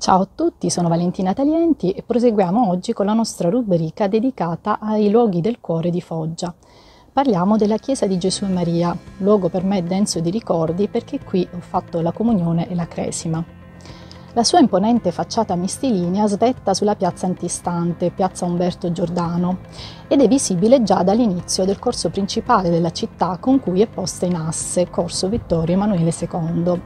Ciao a tutti, sono Valentina Talienti e proseguiamo oggi con la nostra rubrica dedicata ai luoghi del cuore di Foggia. Parliamo della chiesa di Gesù e Maria, luogo per me denso di ricordi perché qui ho fatto la comunione e la cresima. La sua imponente facciata mistilinea svetta sulla piazza antistante, piazza Umberto Giordano, ed è visibile già dall'inizio del corso principale della città con cui è posta in asse, corso Vittorio Emanuele II.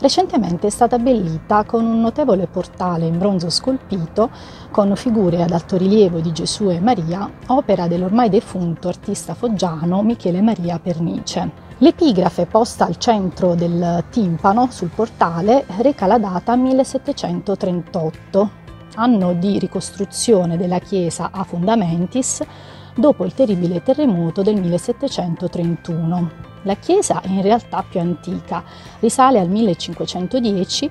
Recentemente è stata abbellita con un notevole portale in bronzo scolpito con figure ad alto rilievo di Gesù e Maria, opera dell'ormai defunto artista foggiano Michele Maria Pernice. L'epigrafe posta al centro del timpano sul portale reca la data 1738, anno di ricostruzione della chiesa a fundamentis dopo il terribile terremoto del 1731. La chiesa è in realtà più antica, risale al 1510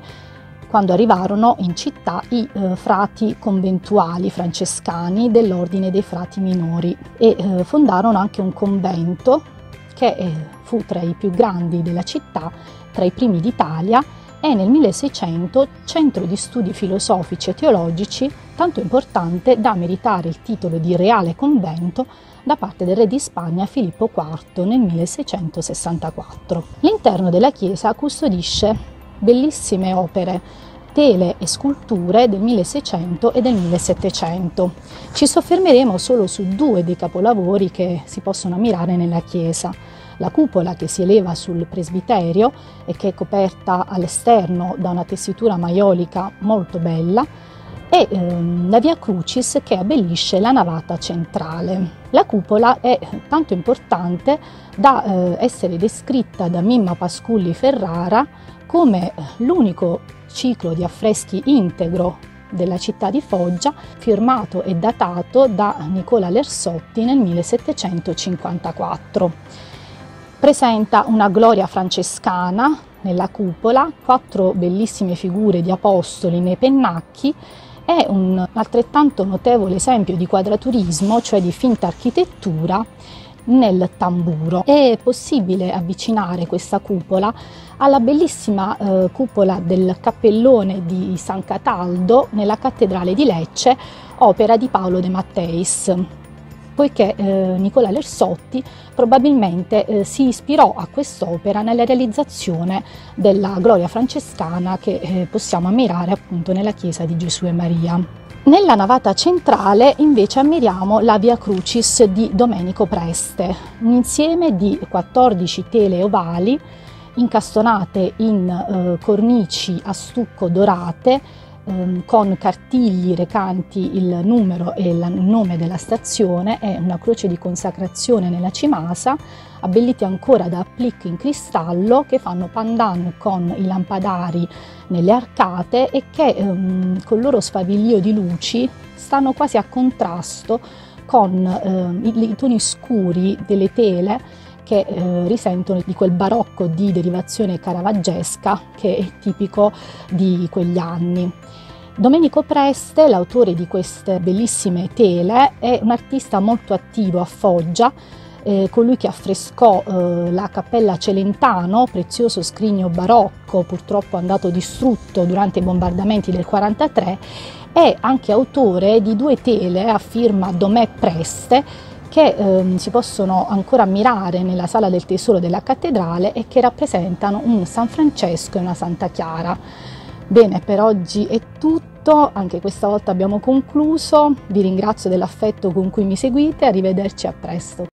quando arrivarono in città i eh, frati conventuali francescani dell'ordine dei frati minori e eh, fondarono anche un convento che eh, fu tra i più grandi della città, tra i primi d'Italia e nel 1600 centro di studi filosofici e teologici tanto importante da meritare il titolo di reale convento da parte del re di Spagna Filippo IV nel 1664. L'interno della chiesa custodisce bellissime opere, tele e sculture del 1600 e del 1700. Ci soffermeremo solo su due dei capolavori che si possono ammirare nella chiesa la cupola che si eleva sul presbiterio e che è coperta all'esterno da una tessitura maiolica molto bella e ehm, la Via Crucis che abbellisce la navata centrale. La cupola è tanto importante da eh, essere descritta da Mimma Pasculli Ferrara come l'unico ciclo di affreschi integro della città di Foggia, firmato e datato da Nicola Lersotti nel 1754. Presenta una gloria francescana nella cupola, quattro bellissime figure di apostoli nei pennacchi e un altrettanto notevole esempio di quadraturismo, cioè di finta architettura nel tamburo. È possibile avvicinare questa cupola alla bellissima eh, cupola del cappellone di San Cataldo nella cattedrale di Lecce, opera di Paolo De Matteis poiché eh, Nicola Lersotti probabilmente eh, si ispirò a quest'opera nella realizzazione della Gloria francescana che eh, possiamo ammirare appunto nella chiesa di Gesù e Maria. Nella navata centrale invece ammiriamo la Via Crucis di Domenico Preste, un insieme di 14 tele ovali incastonate in eh, cornici a stucco dorate ehm, con cartigli recanti il numero e il nome della stazione e una croce di consacrazione nella cimasa, abbelliti ancora da applique in cristallo che fanno pandan con i lampadari nelle arcate e che ehm, con il loro sfavillio di luci stanno quasi a contrasto con eh, i, i toni scuri delle tele che eh, risentono di quel barocco di derivazione caravaggesca che è tipico di quegli anni. Domenico Preste, l'autore di queste bellissime tele, è un artista molto attivo a Foggia, eh, colui che affrescò eh, la cappella Celentano, prezioso scrigno barocco purtroppo andato distrutto durante i bombardamenti del 43, è anche autore di due tele a firma Domè Preste che ehm, si possono ancora ammirare nella sala del tesoro della cattedrale e che rappresentano un San Francesco e una Santa Chiara. Bene, per oggi è tutto, anche questa volta abbiamo concluso, vi ringrazio dell'affetto con cui mi seguite, arrivederci a presto.